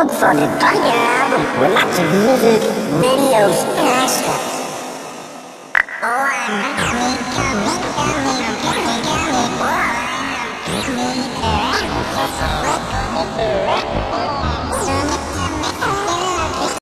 look for the Thunder album with lots of music, videos, and extras. Oh,